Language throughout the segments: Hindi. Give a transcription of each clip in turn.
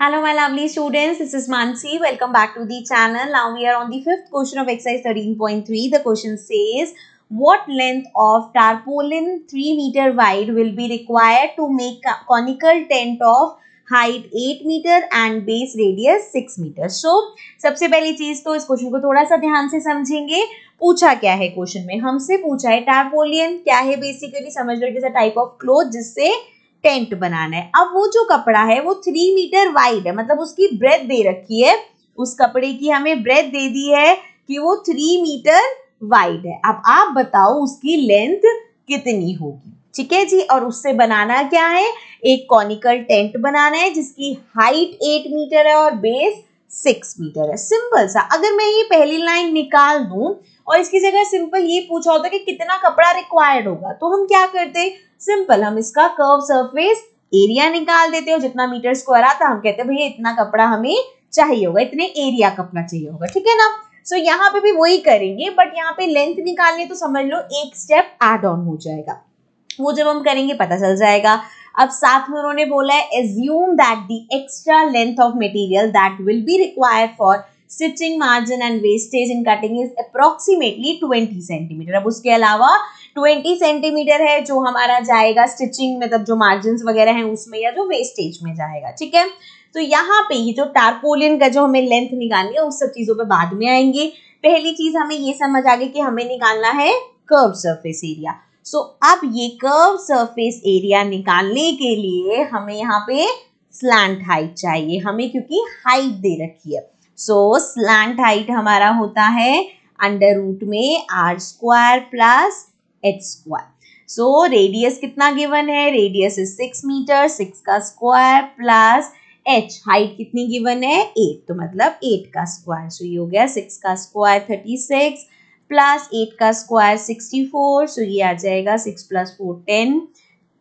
Hello my lovely students, this is Mansi. Welcome back to the channel. Now we are on the fifth question of exercise 13.3. The question says, what length of tarpaulin 3 meter wide will be required to make a conical tent of height 8 meter and base radius 6 meter. So, सबसे पहली चीज़ तो इस क्वेश्चन को थोड़ा सा ध्यान से समझेंगे पूछा क्या है क्वेश्चन में हमसे पूछा है टारपोलियन क्या है बेसिकली समझ लो it is a type of cloth जिससे टेंट बनाना है। अब वो जो कपड़ा है, वो थ्री मीटर वाइड है मतलब उसकी ब्रेथ दे रखी है। उस कपड़े की हमें ब्रेथ दे दी है कि वो थ्री मीटर वाइड है। अब आप बताओ उसकी लेंथ कितनी होगी। ठीक है जी? और उससे बनाना क्या है? एक कॉनिकल टेंट बनाना है, जिसकी हाइट एट मीटर है और बेस सिक्स मीटर है। सिंपल सा। अगर मैं ये पहली लाइन निकाल दूँ और इसकी जगह सिंपल ये पूछा होता कि कितना कपड़ा रिक्वायर्ड होगा तो हम क्या करते? सिंपल हम इसका कर्व सरफेस एरिया निकाल देते हो जितना मीटर स्क्वायर आता हम कहते हैं भैया इतना कपड़ा हमें चाहिए होगा इतने एरिया कपड़ा चाहिए होगा। ठीक है ना? सो so, यहाँ पे भी वही करेंगे बट यहाँ पे लेंथ निकालनी तो समझ लो एक स्टेप एड ऑन हो जाएगा। वो जब हम करेंगे पता चल जाएगा। अब साथ में उन्होंने बोला है assume that the extra length of material that will be required for stitching margin and wastage in cutting is approximately 20 centimetre अब उसके अलावा 20 सेंटीमीटर है जो हमारा जाएगा स्टिचिंग मतलब जो मार्जिन वगैरह है उसमें या जो वेस्टेज में जाएगा, ठीक है? तो यहाँ पे ये जो टारपोलियन का जो हमें लेंथ निकालनी है उस सब चीज़ों पे बाद में आएँगे। पहली चीज़ हमें ये समझ आ गई कि हमें निकालना है कर्व सरफेस एरिया सो अब ये कर्व सरफेस एरिया निकालने के लिए हमें यहाँ पे स्लैंट हाइट चाहिए, हमें क्योंकि हाइट दे रखी है। सो स्लैंट हाइट हमारा होता है अंडर रूट में R square plus H square so radius कितना गिवन है? Radius is six metre six का स्क्वायर प्लस एच हाइट कितनी गिवन है? एट तो मतलब एट का स्क्वायर सो ये हो गया सिक्स का square thirty six plus eight का स्क्वायर सिक्सटी फोर सो ये आ जाएगा six plus four ten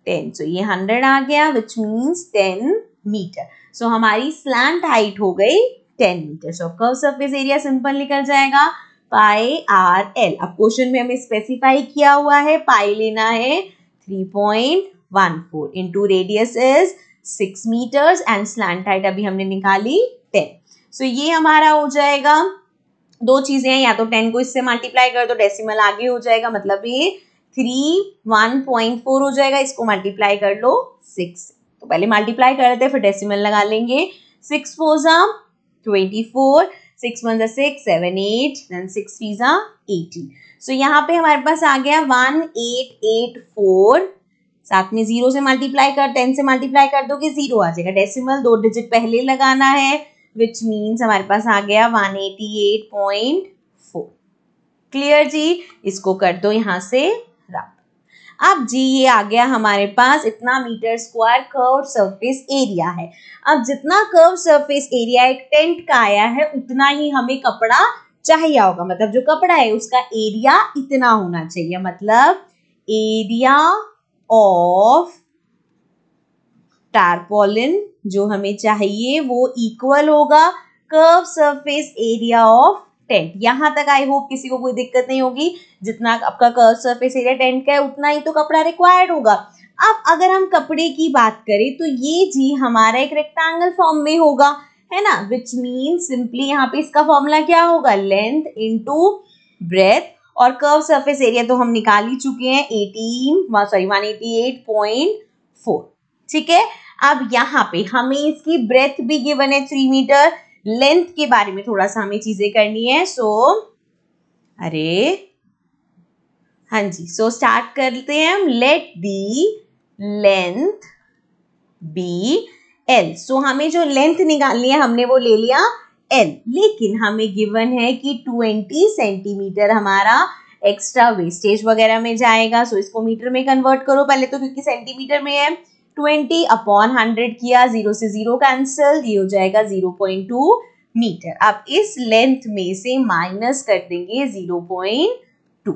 ten so ये हंड्रेड आ गया which means ten metre so हमारी स्लैंट हाइट हो गई ten metre so curve surface area simple निकल जाएगा. Pi R L. अब क्वेश्चन में हमें स्पेसिफाई किया हुआ है पाई लेना है three point one four into radius is six metres and slant height अभी हमने निकाली टेन सो so, ये हमारा हो जाएगा दो चीज़ें हैं या तो टेन को इससे मल्टीप्लाई कर दो डेसिमल आगे हो जाएगा मतलब ये थ्री वन पॉइंट फोर हो जाएगा इसको मल्टीप्लाई कर लो सिक्स तो पहले मल्टीप्लाई कर लेते फिर डेसिमल लगा लेंगे। Six four twenty four six one जा six, seven eight, then six three जा एटीन सो यहाँ पे हमारे पास आ गया वन एट एट फोर। साथ में ज़ीरो से मल्टीप्लाई कर, टेन से मल्टीप्लाई कर दो कि ज़ीरो आ जाएगा। डेसिमल दो डिजिट पहले लगाना है विच मीन्स हमारे पास आ गया one eighty eight point four. Clear जी? इसको कर दो यहाँ से। अब जी, ये आ गया हमारे पास। इतना metre square curve surface area है। अब जितना कर्व सरफेस एरिया एक टेंट का आया है, उतना ही हमें कपड़ा चाहिए होगा। मतलब जो कपड़ा है, उसका एरिया इतना होना चाहिए। मतलब एरिया ऑफ़ टारपोलिन जो हमें चाहिए, वो इक्वल होगा। Curve surface area of tent यहाँ तक आई होप किसी को कोई दिक्कत नहीं होगी। जितना आपका कर्व सरफेस एरिया टेंट का है, उतना ही तो कपड़ा रिक्वायर्ड होगा। अब अगर हम कपड़े की बात करें तो ये जी हमारा एक रेक्टेंगल फॉर्म में होगा, है ना? विच मीन सिंपली यहाँ पे इसका फॉर्मूला क्या होगा? लेंथ इंटू ब्रेथ और कर्व सरफेस एरिया तो हम निकाल ही चुके हैं eighteen sorry one eighty eight point four ठीक है? अब यहाँ पे हमें इसकी ब्रेथ भी गिवन है थ्री मीटर लेंथ के बारे में थोड़ा सा हमें चीज़ें करनी है सो अरे हाँ जी सो स्टार्ट करते हैं हम let the length be L so हमें जो लेंथ निकालनी है, हमने वो ले लिया एल लेकिन हमें गिवन है कि 20 सेंटीमीटर हमारा एक्स्ट्रा वेस्टेज वगैरह में जाएगा सो so इसको मीटर में कन्वर्ट करो, पहले तो क्योंकि सेंटीमीटर में है ट्वेंटी अपॉन हंड्रेड किया ज़ीरो से ज़ीरो कैंसिल ये हो जाएगा ज़ीरो पॉइंट टू मीटर। अब इस लेंथ में से माइनस कर देंगे ज़ीरो पॉइंट टू।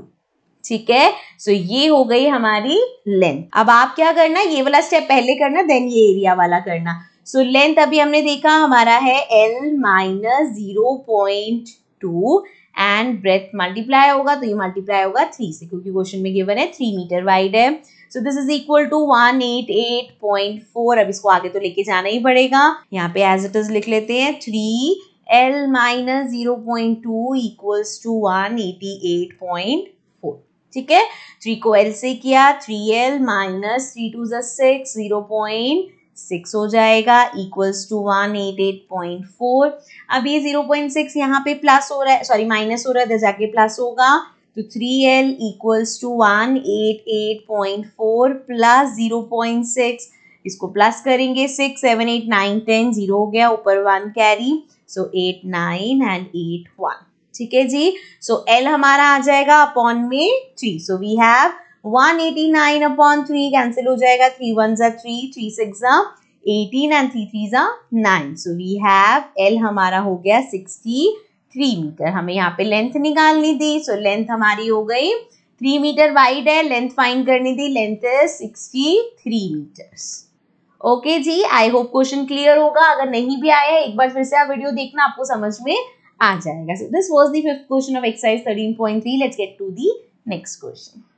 ठीक है? सो ये हो गई हमारी लेंथ अब आप क्या करना ये वाला स्टेप पहले करना देन ये एरिया वाला करना। सो so, लेंथ अभी हमने देखा हमारा है L minus zero point two and breadth multiply होगा तो ये मल्टीप्लाई होगा थ्री से क्योंकि क्वेश्चन में गिवन है थ्री मीटर वाइड है। So this is equal to one eight eight point four अब इसको आगे तो लेके जाना ही पड़ेगा। यहाँ पे एज इट इज़ लिख लेते हैं। Three L minus zero point two equals to one eighty eight point four ठीक है? थ्री को एल से किया। Three L minus three two six zero point six हो जाएगा। Equals to one eight eight point four अब ये ज़ीरो पॉइंट सिक्स यहाँ पे प्लस हो रहा है। सॉरी माइनस हो रहा है। जाके प्लस होगा। तो three L equals to one eight eight point four plus zero point six इसको प्लस करेंगे six seven eight nine ten zero हो गया ऊपर one carry so eight nine and eight one ठीक है जी? सो so, एल हमारा आ जाएगा अपॉन में three so we have 189 upon three cancel हो जाएगा. थ्री वन जा थ्री थ्री सिक्स जा एटीन एंड थ्री थ्री जा nine so we have L हमारा हो गया सिक्सटी थ्री मीटर हमें यहाँ पे लेंथ निकालनी थी सो लेंथ हमारी हो गई थ्री मीटर वाइड है लेंथ फाइंड करनी थी लेंथ है सिक्सटी थ्री मीटर्स ओके जी आई होप क्वेश्चन क्लियर होगा। अगर नहीं भी आया है एक बार फिर से आप वीडियो देखना, आपको समझ में आ जाएगा। So this was the fifth question of exercise 13.3 let's get to the next question